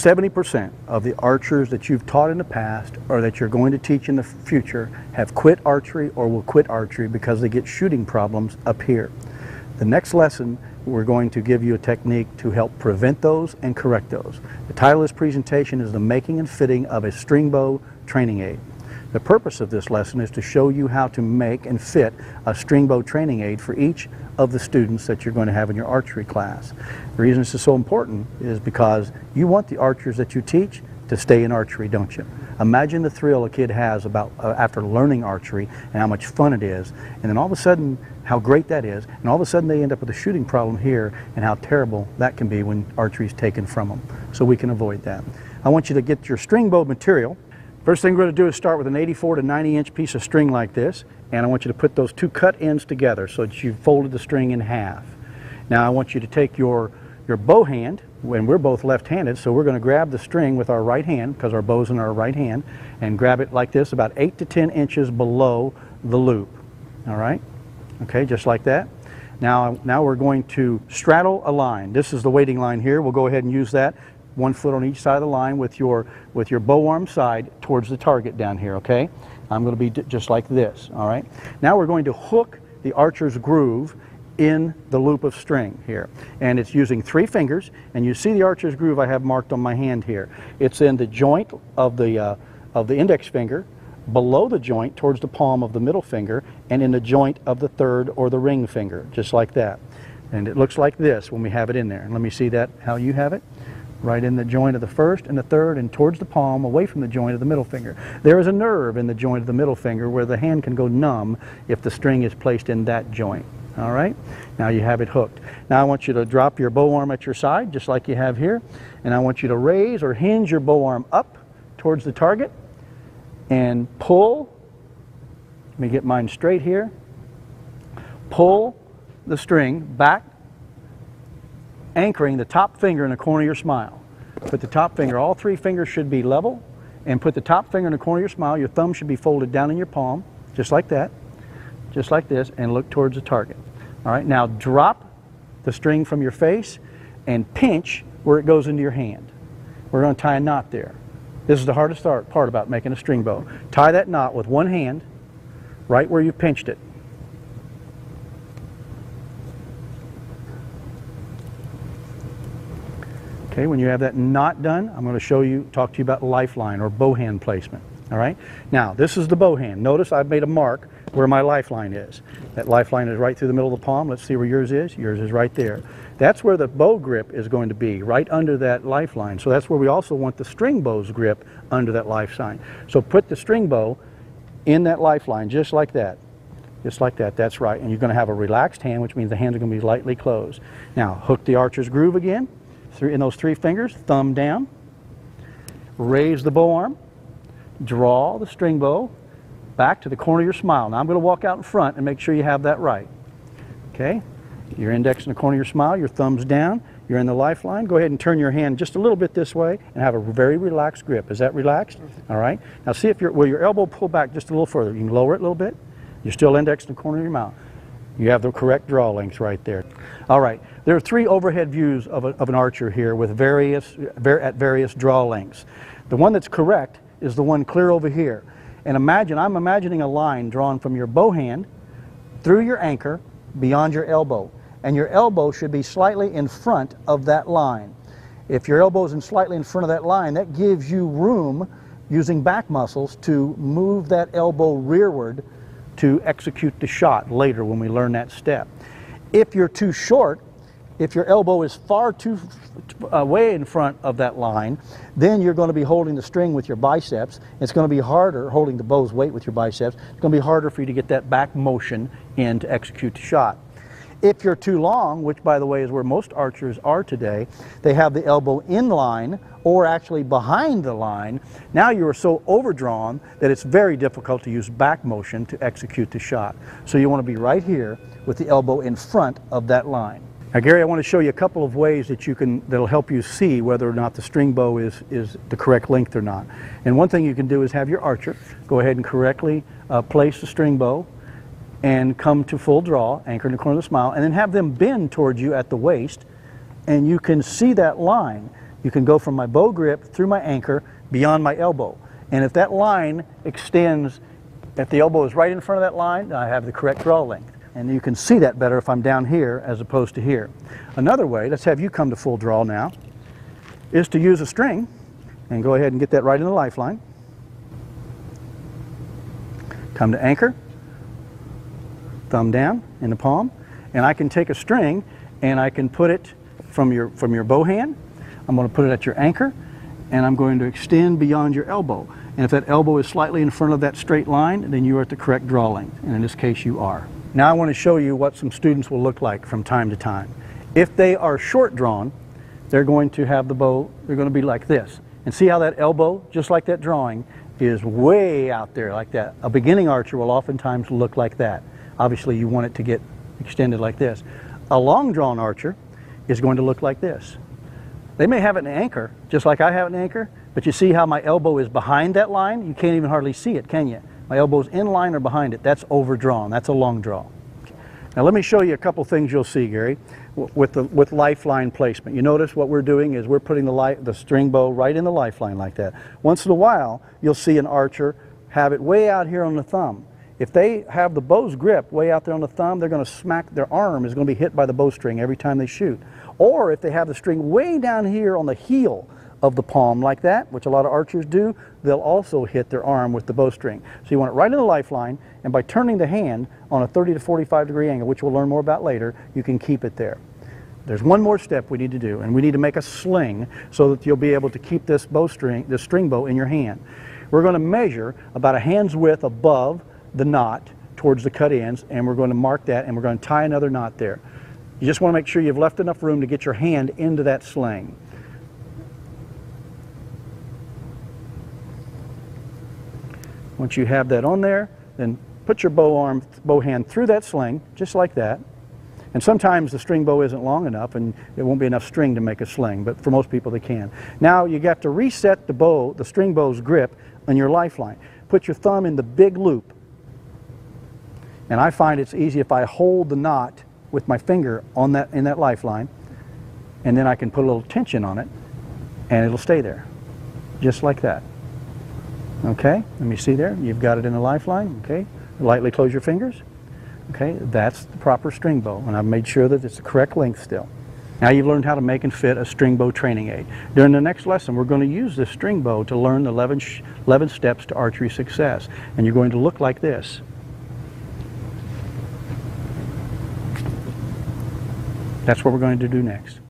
70% of the archers that you've taught in the past or that you're going to teach in the future have quit archery or will quit archery because they get shooting problems up here. The next lesson, we're going to give you a technique to help prevent those and correct those. The title of this presentation is The Making and Fitting of a String Bow Training Aid. The purpose of this lesson is to show you how to make and fit a string bow training aid for each of the students that you're going to have in your archery class. The reason this is so important is because you want the archers that you teach to stay in archery, don't you? Imagine the thrill a kid has about uh, after learning archery and how much fun it is, and then all of a sudden how great that is, and all of a sudden they end up with a shooting problem here and how terrible that can be when archery is taken from them. So we can avoid that. I want you to get your string bow material First thing we're going to do is start with an 84 to 90 inch piece of string like this and I want you to put those two cut ends together so that you've folded the string in half. Now I want you to take your, your bow hand, when we're both left-handed, so we're going to grab the string with our right hand because our bow's in our right hand and grab it like this about 8 to 10 inches below the loop. All right? Okay, just like that. Now, now we're going to straddle a line. This is the waiting line here. We'll go ahead and use that one foot on each side of the line with your, with your bow arm side towards the target down here, okay? I'm going to be just like this, all right? Now we're going to hook the archer's groove in the loop of string here. And it's using three fingers, and you see the archer's groove I have marked on my hand here. It's in the joint of the, uh, of the index finger, below the joint towards the palm of the middle finger, and in the joint of the third or the ring finger, just like that. And it looks like this when we have it in there. And let me see that, how you have it right in the joint of the first and the third and towards the palm away from the joint of the middle finger. There is a nerve in the joint of the middle finger where the hand can go numb if the string is placed in that joint. All right, now you have it hooked. Now I want you to drop your bow arm at your side just like you have here and I want you to raise or hinge your bow arm up towards the target and pull, let me get mine straight here, pull the string back anchoring the top finger in the corner of your smile. Put the top finger, all three fingers should be level, and put the top finger in the corner of your smile. Your thumb should be folded down in your palm, just like that, just like this, and look towards the target. All right, now drop the string from your face and pinch where it goes into your hand. We're going to tie a knot there. This is the hardest part about making a string bow. Tie that knot with one hand right where you pinched it. Okay, when you have that knot done, I'm going to show you, talk to you about lifeline or bow hand placement. All right, now this is the bow hand. Notice I've made a mark where my lifeline is. That lifeline is right through the middle of the palm. Let's see where yours is. Yours is right there. That's where the bow grip is going to be, right under that lifeline. So that's where we also want the string bow's grip under that lifeline. So put the string bow in that lifeline just like that. Just like that, that's right. And you're going to have a relaxed hand, which means the hands are going to be lightly closed. Now, hook the archer's groove again in those three fingers, thumb down, raise the bow arm, draw the string bow back to the corner of your smile. Now I'm going to walk out in front and make sure you have that right. Okay? Your index in the corner of your smile, your thumb's down, you're in the lifeline. Go ahead and turn your hand just a little bit this way and have a very relaxed grip. Is that relaxed? All right. Now see if your, will your elbow pull back just a little further. You can lower it a little bit. You're still indexed in the corner of your mouth. You have the correct draw length right there. All right, there are three overhead views of, a, of an archer here with various, ver at various draw lengths. The one that's correct is the one clear over here. And imagine, I'm imagining a line drawn from your bow hand through your anchor beyond your elbow. And your elbow should be slightly in front of that line. If your elbow is in slightly in front of that line, that gives you room using back muscles to move that elbow rearward to execute the shot later when we learn that step. If you're too short, if your elbow is far too uh, away in front of that line, then you're going to be holding the string with your biceps. It's going to be harder, holding the bow's weight with your biceps, it's going to be harder for you to get that back motion in to execute the shot. If you're too long, which by the way is where most archers are today, they have the elbow in line or actually behind the line. Now you are so overdrawn that it's very difficult to use back motion to execute the shot. So you want to be right here with the elbow in front of that line. Now Gary, I want to show you a couple of ways that you can, that'll help you see whether or not the string bow is, is the correct length or not. And one thing you can do is have your archer go ahead and correctly uh, place the string bow and come to full draw, anchor in the corner of the smile, and then have them bend towards you at the waist, and you can see that line. you can go from my bow grip through my anchor beyond my elbow. And if that line extends, if the elbow is right in front of that line, I have the correct draw length. And you can see that better if I'm down here as opposed to here. Another way, let's have you come to full draw now, is to use a string and go ahead and get that right in the lifeline. Come to anchor, thumb down in the palm, and I can take a string and I can put it from your, from your bow hand. I'm going to put it at your anchor and I'm going to extend beyond your elbow. And if that elbow is slightly in front of that straight line, then you are at the correct draw length. And in this case, you are. Now I want to show you what some students will look like from time to time. If they are short drawn, they're going to have the bow, they're going to be like this. And see how that elbow, just like that drawing, is way out there like that. A beginning archer will oftentimes look like that. Obviously you want it to get extended like this. A long drawn archer is going to look like this. They may have an anchor, just like I have an anchor, but you see how my elbow is behind that line? You can't even hardly see it, can you? My elbow's in line or behind it. That's overdrawn. That's a long draw. Now let me show you a couple things you'll see, Gary, with the with lifeline placement. You notice what we're doing is we're putting the, li the string bow right in the lifeline like that. Once in a while, you'll see an archer have it way out here on the thumb. If they have the bow's grip way out there on the thumb, they're going to smack, their arm is going to be hit by the bowstring every time they shoot. Or if they have the string way down here on the heel of the palm like that, which a lot of archers do, they'll also hit their arm with the bowstring. So you want it right in the lifeline, and by turning the hand on a 30 to 45 degree angle, which we'll learn more about later, you can keep it there. There's one more step we need to do, and we need to make a sling so that you'll be able to keep this bowstring, this string bow in your hand. We're going to measure about a hand's width above the knot towards the cut ends, and we're going to mark that, and we're going to tie another knot there. You just want to make sure you've left enough room to get your hand into that sling. Once you have that on there, then put your bow arm, bow hand through that sling, just like that. And sometimes the string bow isn't long enough and it won't be enough string to make a sling, but for most people they can. Now you have to reset the bow, the string bow's grip on your lifeline. Put your thumb in the big loop. And I find it's easy if I hold the knot with my finger on that in that lifeline and then I can put a little tension on it and it'll stay there just like that. Okay? Let me see there. You've got it in the lifeline. Okay? Lightly close your fingers. Okay? That's the proper string bow and I've made sure that it's the correct length still. Now you've learned how to make and fit a string bow training aid. During the next lesson, we're going to use this string bow to learn the 11, 11 steps to archery success. And you're going to look like this. That's what we're going to do next.